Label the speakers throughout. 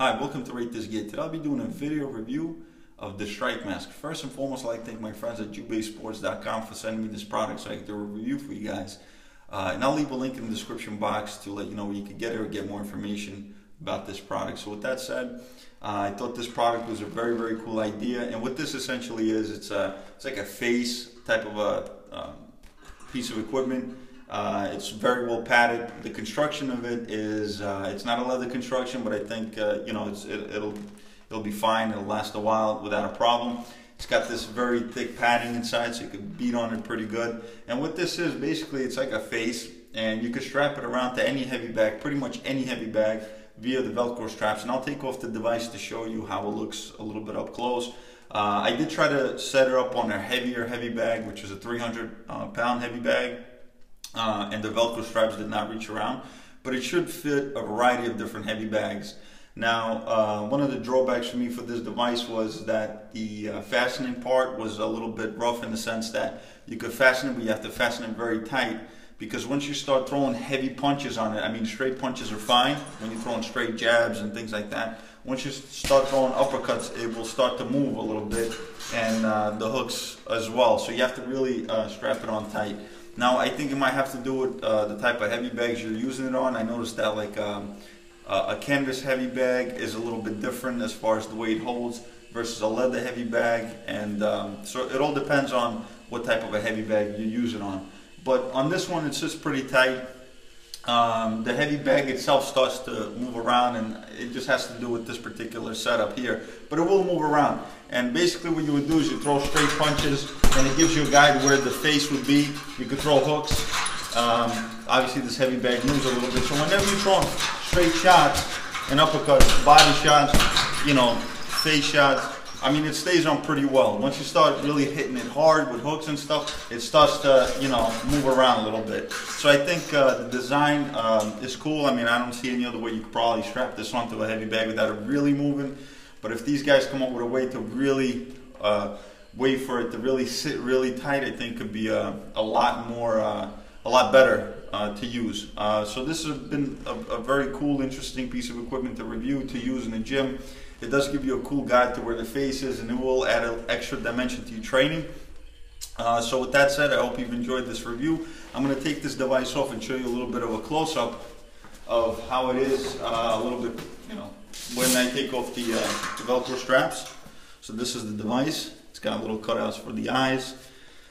Speaker 1: Hi, welcome to Rate This Gear. Today I'll be doing a video review of the Strike Mask. First and foremost, I'd like to thank my friends at JubeiSports.com for sending me this product so I can do a review for you guys. Uh, and I'll leave a link in the description box to let you know where you can get it or get more information about this product. So with that said, uh, I thought this product was a very, very cool idea. And what this essentially is, it's, a, it's like a face type of a um, piece of equipment uh, it's very well padded. The construction of it is uh, it's not a leather construction, but I think uh, you know it, it'll it'll be fine. It'll last a while without a problem. It's got this very thick padding inside, so you can beat on it pretty good. And what this is basically, it's like a face, and you can strap it around to any heavy bag, pretty much any heavy bag, via the Velcro straps. And I'll take off the device to show you how it looks a little bit up close. Uh, I did try to set it up on a heavier heavy bag, which is a 300 uh, pound heavy bag uh, and the Velcro straps did not reach around, but it should fit a variety of different heavy bags. Now, uh, one of the drawbacks for me for this device was that the uh, fastening part was a little bit rough in the sense that you could fasten it, but you have to fasten it very tight because once you start throwing heavy punches on it, I mean, straight punches are fine when you're throwing straight jabs and things like that. Once you start throwing uppercuts, it will start to move a little bit and uh, the hooks as well. So you have to really uh, strap it on tight. Now I think it might have to do with uh, the type of heavy bags you're using it on. I noticed that like um, a canvas heavy bag is a little bit different as far as the way it holds versus a leather heavy bag and um, so it all depends on what type of a heavy bag you use it on. But on this one it sits pretty tight. Um, the heavy bag itself starts to move around and it just has to do with this particular setup here. But it will move around. And basically what you would do is you throw straight punches and it gives you a guide where the face would be. You could throw hooks. Um, obviously this heavy bag moves a little bit. So whenever you throw straight shots and uppercuts, body shots, you know, face shots, I mean, it stays on pretty well. Once you start really hitting it hard with hooks and stuff, it starts to, you know, move around a little bit. So I think uh, the design um, is cool. I mean, I don't see any other way you could probably strap this onto a heavy bag without it really moving. But if these guys come up with a way to really uh, wait for it to really sit really tight, I think could be a, a lot more, uh, a lot better uh, to use. Uh, so this has been a, a, very cool, interesting piece of equipment to review, to use in the gym. It does give you a cool guide to where the face is and it will add an extra dimension to your training. Uh, so with that said, I hope you've enjoyed this review. I'm going to take this device off and show you a little bit of a close-up of how it is, uh, a little bit, you know, when I take off the, uh, the Velcro straps. So this is the device. It's got little cutouts for the eyes.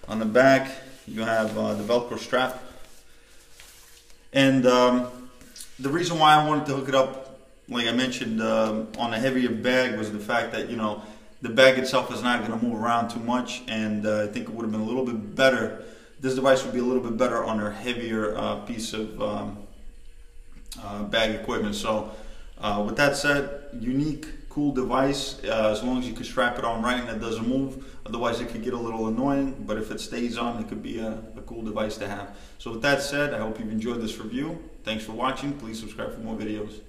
Speaker 1: On the back, you have uh, the Velcro strap. And um, the reason why I wanted to hook it up like I mentioned uh, on a heavier bag was the fact that you know the bag itself is not going to move around too much and uh, I think it would have been a little bit better this device would be a little bit better on a heavier uh, piece of um, uh, bag equipment. So uh, with that said unique cool device uh, as long as you can strap it on right and it doesn't move. Otherwise it could get a little annoying but if it stays on it could be a, a cool device to have. So with that said I hope you've enjoyed this review. Thanks for watching. Please subscribe for more videos